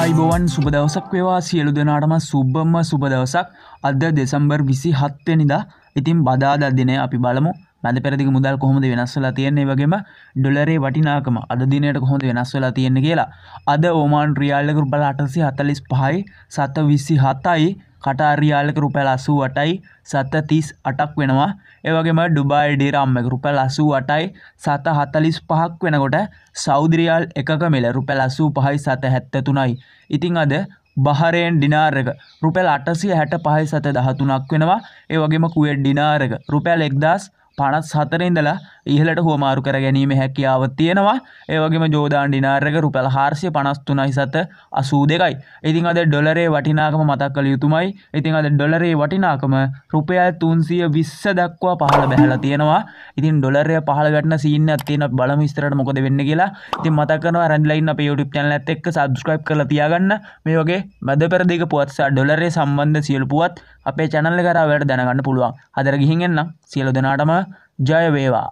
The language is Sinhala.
අයිබෝවන් සුබදවසක් වේවා. සියලු දෙනාටම සුබ්බම්ම සුබදවසක් අද දෙසම්බර් විසි හත්තෙනිදා ඉතින් බදාද දිනය අපි බලමු. මැද පෙරදික මුදල් කොහොමද වෙනස්වලා තියෙන්නේ වගේම ඩොලරේ වටිනාකම අද දිනයට කොහොමද වෙනස්වලා තියෙන්නේ කියලා. අද ඕමාන් රියාල්ලක රුපියල් 845යි 727යි කටාරියාලක රුපැල් අසූ අටයි සත තිස් අටක් වෙනවා ඒවගේම ඩුබයි ඩිරම්ම රුපැල් අසූ අටයි සත හතලිස් පහක් වෙනකොට සෞදරියල් එකක මෙල රුපැල් අසූ පහයි සත හැත්ත තුනයි ඉතිං අද බහරයෙන් ඩිනාරක රුපැල් අටසිය හැට පහයි සත දහතුනක් වෙනවා. ඒ වගේම කුවේ ඩිනාරක රුපැල් එක්දස් පනත් සතරඉඳලා ඉහලට හෝමාරු කර ගැනීම හැකියාව තියෙනවා. ඒවගේම ජෝදාන් ඩිනාරක රුපැල් හාර්සිය පනස්තුනයි සත අසූ දෙකයි ඉතින් අද ඩොලරේ වටිනාකම මතක් කළ යුතුමයි. ඉතින් අද ඩොලරේ වටිනාකම රුපයල් තුන්සිය විස්ස දක්වා පහළ බැහල තියෙනවා. ඉතින් ඩොලරය පහල ගටන සින්න තියෙන බලම ස්තරට මොකද වෙන්න කියලා. ඉතින් මතකන රැන්ලයින් අප YouTube චැනල ඇත් එක්ක සබස්ක්‍රයිබ් කරලා තියාගන්න. මේ වගේ මැද පෙරදික පුවත්සා ඩොලරේ සම්බන්ධ සියලු පුවත් අපේ චැනල්ල කර වැඩ දැනගන්න පුළුවන්. හදර ගිහිගෙන්න්න සියලු දෙනාටම ජය වේවා.